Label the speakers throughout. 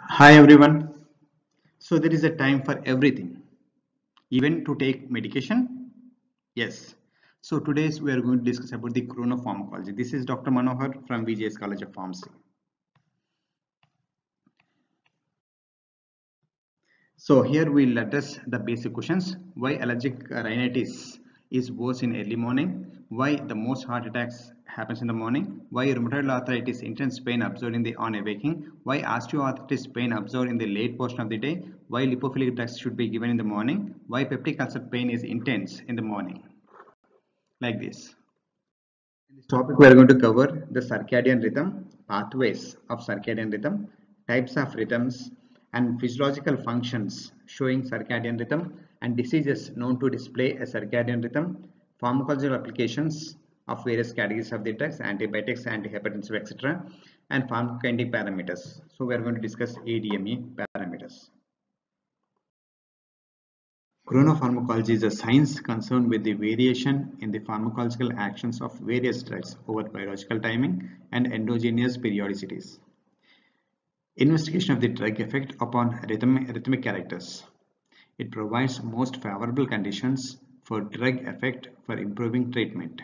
Speaker 1: Hi everyone. So there is a time for everything, even to take medication. Yes. So today we are going to discuss about the chronopharmacology. This is Dr. Manohar from VJS College of Pharmacy. So here we'll address the basic questions. Why allergic rhinitis is worse in early morning? Why the most heart attacks happens in the morning? Why rheumatoid arthritis intense pain observed in the on awaking? Why osteoarthritis pain observed in the late portion of the day? Why lipophilic drugs should be given in the morning? Why peptic ulcer pain is intense in the morning? Like this. In this topic we are going to cover the circadian rhythm, pathways of circadian rhythm, types of rhythms, and physiological functions showing circadian rhythm and diseases known to display a circadian rhythm, pharmacological applications of various categories of the drugs, antibiotics, antihypertensive, etc. and pharmacokinetic parameters. So we are going to discuss ADME parameters. Chronopharmacology is a science concerned with the variation in the pharmacological actions of various drugs over biological timing and endogenous periodicities. Investigation of the drug effect upon rhythm, rhythmic characters. It provides most favorable conditions for drug effect for improving treatment.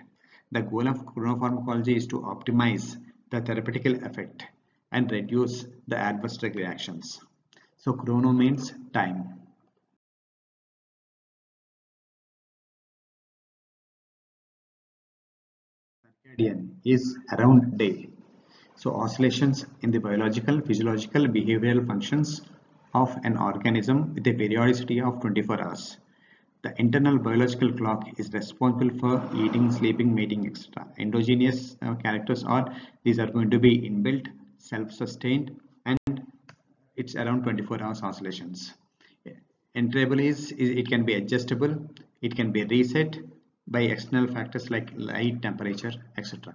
Speaker 1: The goal of chronopharmacology is to optimize the therapeutical effect and reduce the adverse drug reactions. So chrono means time. Circadian is around day. So oscillations in the biological, physiological, behavioral functions of an organism with a periodicity of 24 hours. The internal biological clock is responsible for eating, sleeping, mating, etc. Endogenous uh, characters are these are going to be inbuilt, self-sustained, and it's around 24 hours oscillations. Entrainable is, is it can be adjustable, it can be reset by external factors like light, temperature, etc.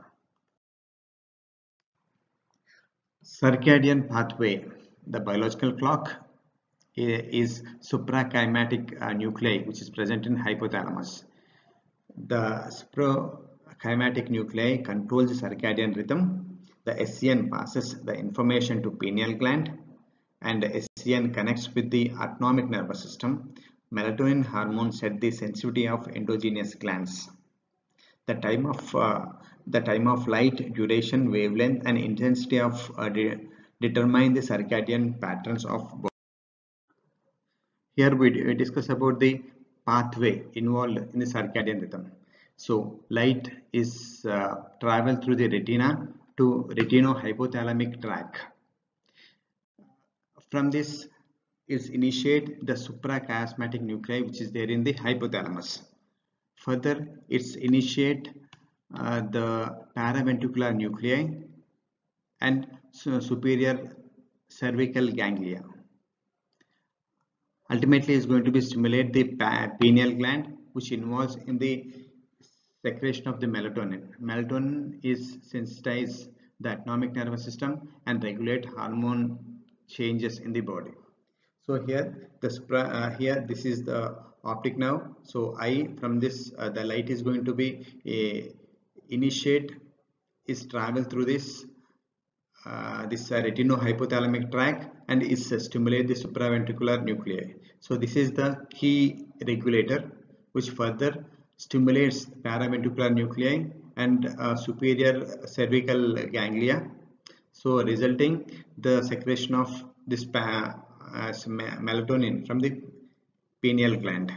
Speaker 1: Circadian pathway, the biological clock is suprachiasmatic uh, nuclei which is present in hypothalamus. The suprachiasmatic nuclei controls the circadian rhythm. The SCN passes the information to pineal gland and SCN connects with the autonomic nervous system. Melatonin hormone set the sensitivity of endogenous glands. The time of uh, the time of light, duration, wavelength, and intensity of uh, de determine the circadian patterns of. Here we, discuss about the pathway involved in the circadian rhythm. So light is uh, travel through the retina to retinohypothalamic tract. From this is initiate the suprachiasmatic nuclei which is there in the hypothalamus. Further, it's initiate uh, the paraventricular nuclei and superior cervical ganglia. Ultimately, is going to be stimulate the pineal gland, which involves in the secretion of the melatonin. Melatonin is sensitize the autonomic nervous system and regulate hormone changes in the body. So here, the uh, here this is the optic nerve. So I from this uh, the light is going to be initiate is travel through this uh, this uh, retinohypothalamic tract and is uh, stimulate the supraventricular nuclei. So this is the key regulator which further stimulates paraventricular nuclei and uh, superior cervical ganglia. So resulting the secretion of this melatonin from the pineal gland.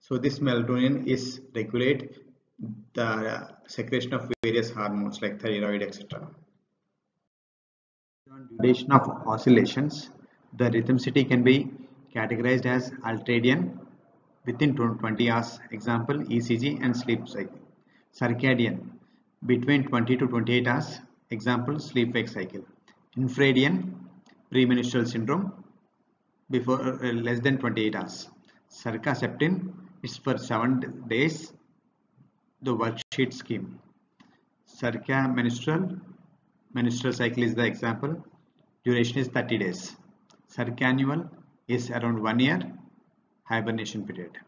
Speaker 1: So this melatonin is regulate the secretion of various hormones like thyroid etc. Duration of oscillations, the rhythmicity can be categorized as ultradian within 20 hours, example ECG and sleep cycle. Circadian between 20 to 28 hours, example sleep wake cycle. Infradian premenstrual syndrome before uh, less than 28 hours. Circaseptan is for 7 days the worksheet scheme. Circa menstrual, menstrual cycle is the example. Duration is 30 days. Circannual is around 1 year hibernation period.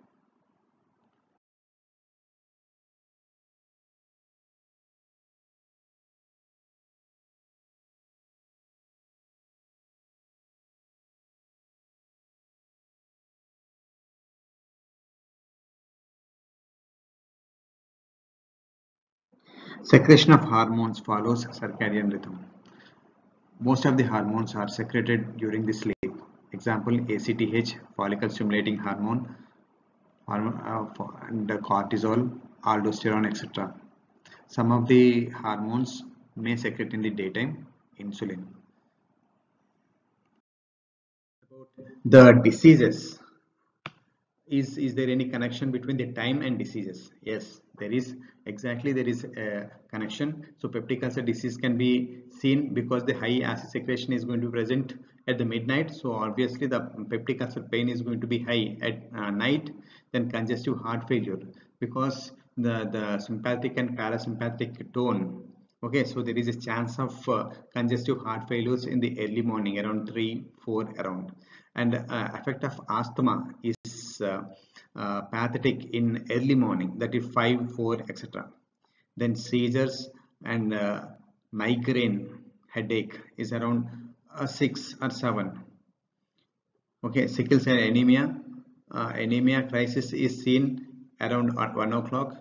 Speaker 1: Secretion of hormones follows circadian rhythm. Most of the hormones are secreted during the sleep. Example ACTH, follicle stimulating hormone, uh, and cortisol, aldosterone, etc. Some of the hormones may secrete in the daytime, insulin. The diseases is is there any connection between the time and diseases? Yes there is. Exactly there is a connection. So peptic ulcer disease can be seen because the high acid secretion is going to be present at the midnight. So obviously the peptic ulcer pain is going to be high at uh, night then congestive heart failure because the the sympathetic and parasympathetic tone okay? So there is a chance of uh, congestive heart failures in the early morning around 3 4 around. And uh, effect of asthma is pathetic in early morning that is 5 4 etc then seizures and uh, migraine headache is around 6 or 7 okay sickle cell anemia anemia crisis is seen around 1 o'clock.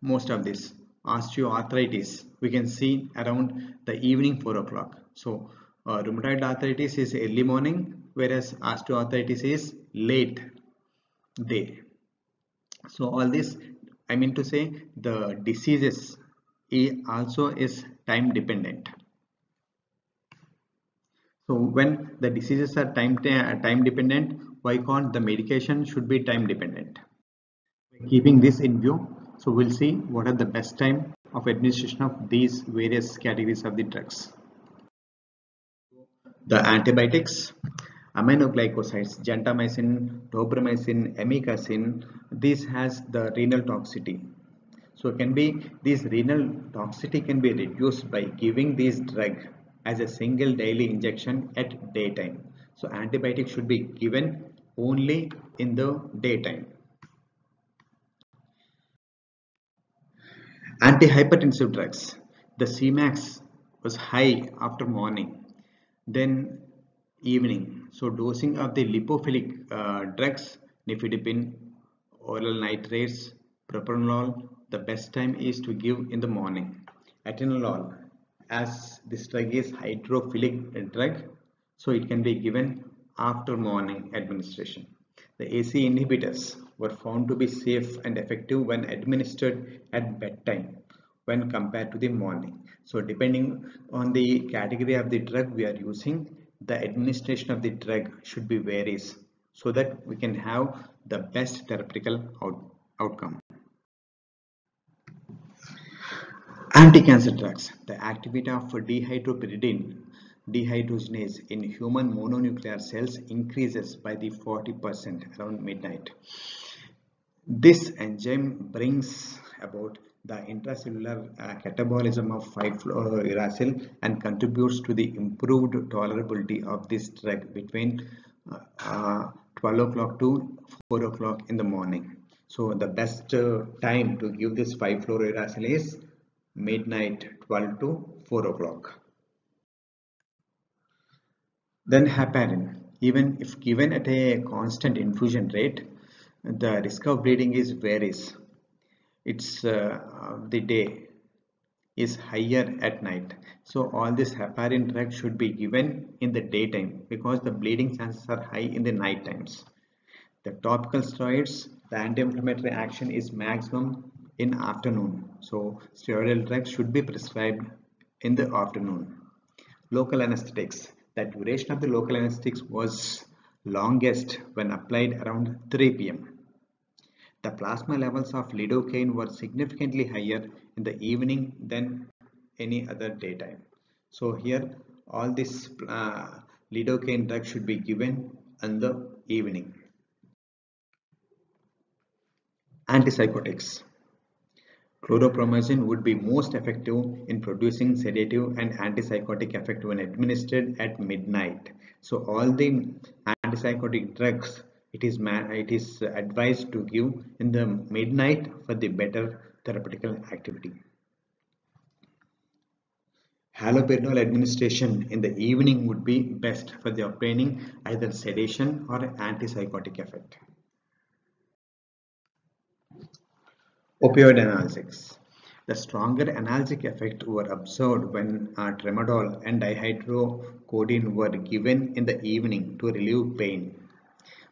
Speaker 1: Most of this osteoarthritis we can see around the evening 4 o'clock. So uh, rheumatoid arthritis is early morning whereas osteoarthritis is late day. So all this i mean to say the diseases also is time dependent. So when the diseases are time uh, time dependent why can't the medication should be time dependent? Keeping this in view so we'll see what are the best time of administration of these various categories of the drugs. The antibiotics aminoglycosides, gentamicin, tobramycin, amikacin, this has the renal toxicity. So can be this renal toxicity can be reduced by giving this drug as a single daily injection at daytime. So antibiotic should be given only in the daytime. Antihypertensive drugs. The Cmax was high after morning. Then evening. So dosing of the lipophilic uh, drugs, nifedipine, oral nitrates, propranolol, the best time is to give in the morning. Atenolol, as this drug is hydrophilic drug, so it can be given after morning administration. The AC inhibitors were found to be safe and effective when administered at bedtime when compared to the morning. So depending on the category of the drug we are using, the administration of the drug should be varies so that we can have the best therapeutical out outcome. Anti-cancer drugs. The activity of dihydropyrimidine dehydrogenase in human mononuclear cells increases by the 40% around midnight. This enzyme brings about the intracellular uh, catabolism of 5-fluorouracil and contributes to the improved tolerability of this drug between uh, uh 12 o'clock to 4 o'clock in the morning. So the best uh, time to give this 5-fluorouracil is midnight 12 to 4 o'clock. Then heparin. Even if given at a constant infusion rate, the risk of bleeding is varies it's uh, the day is higher at night. So all this heparin drug should be given in the daytime because the bleeding chances are high in the night times. The topical steroids the anti-inflammatory action is maximum in afternoon. So steroidal drugs should be prescribed in the afternoon. Local anesthetics. The duration of the local anesthetics was longest when applied around 3 p.m the plasma levels of lidocaine were significantly higher in the evening than any other daytime. So here all this uh, lidocaine drug should be given in the evening. Antipsychotics. Chlorpromazine would be most effective in producing sedative and antipsychotic effect when administered at midnight. So all the antipsychotic drugs it is it is advised to give in the midnight for the better therapeutic activity. Haloperidol administration in the evening would be best for the obtaining either sedation or antipsychotic effect. Opioid analgesics. The stronger analgesic effect were observed when uh, tramadol and dihydrocodeine were given in the evening to relieve pain.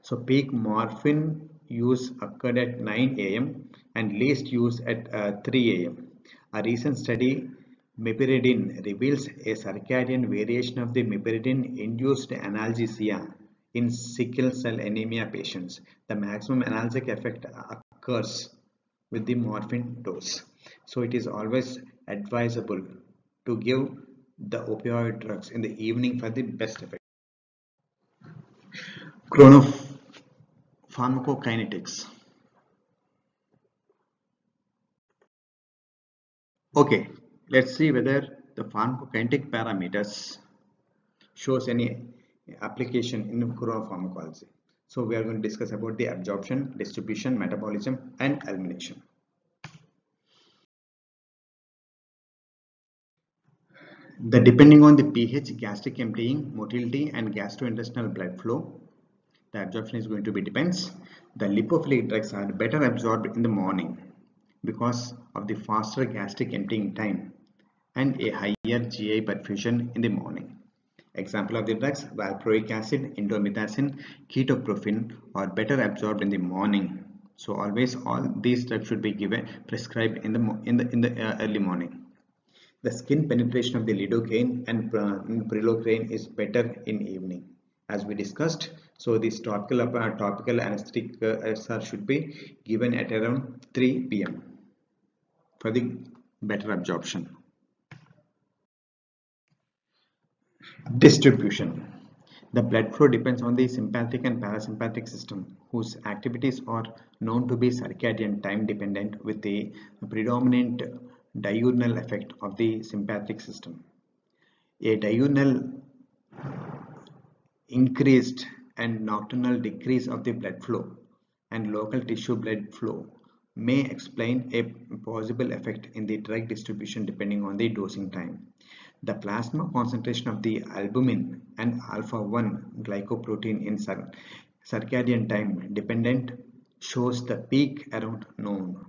Speaker 1: So peak morphine use occurred at 9 a.m. and least use at uh, 3 a.m. A recent study meperidine reveals a circadian variation of the meperidine-induced analgesia in sickle cell anemia patients. The maximum analgesic effect occurs with the morphine dose. So it is always advisable to give the opioid drugs in the evening for the best effect. Chronopharmacokinetics. Okay, let's see whether the pharmacokinetic parameters shows any application in chronopharmacology. So we are going to discuss about the absorption, distribution, metabolism and elimination. The depending on the pH, gastric emptying, motility and gastrointestinal blood flow, the absorption is going to be depends. The lipophilic drugs are better absorbed in the morning because of the faster gastric emptying time and a higher GI perfusion in the morning. Example of the drugs valproic acid, indomethacin, ketoprofen are better absorbed in the morning. So always all these drugs should be given prescribed in the in the in the uh, early morning. The skin penetration of the lidocaine and prilocaine is better in evening as we discussed. So this topical, uh, topical anesthetic uh, SR should be given at around 3 p.m. for the better absorption. Distribution. The blood flow depends on the sympathetic and parasympathetic system whose activities are known to be circadian time dependent with a predominant diurnal effect of the sympathetic system. A diurnal increased and nocturnal decrease of the blood flow and local tissue blood flow may explain a possible effect in the drug distribution depending on the dosing time. The plasma concentration of the albumin and alpha-1 glycoprotein in circadian time dependent shows the peak around noon.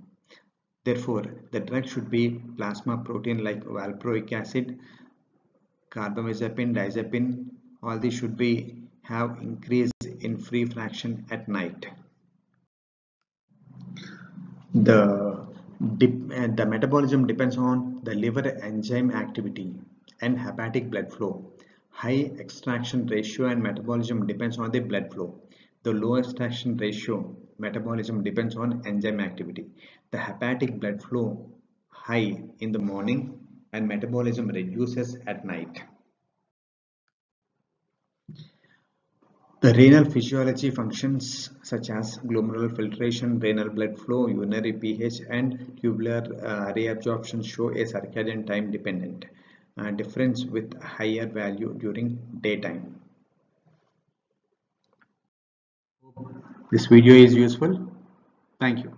Speaker 1: Therefore, the drug should be plasma protein like valproic acid, carbamazepine, diazepine, all these should be have increase in free fraction at night. The, uh, the metabolism depends on the liver enzyme activity and hepatic blood flow. High extraction ratio and metabolism depends on the blood flow. The low extraction ratio metabolism depends on enzyme activity. The hepatic blood flow high in the morning and metabolism reduces at night. The renal physiology functions such as glomerular filtration, renal blood flow, urinary pH and tubular uh, reabsorption show a circadian time dependent uh, difference with higher value during daytime. This video is useful. Thank you.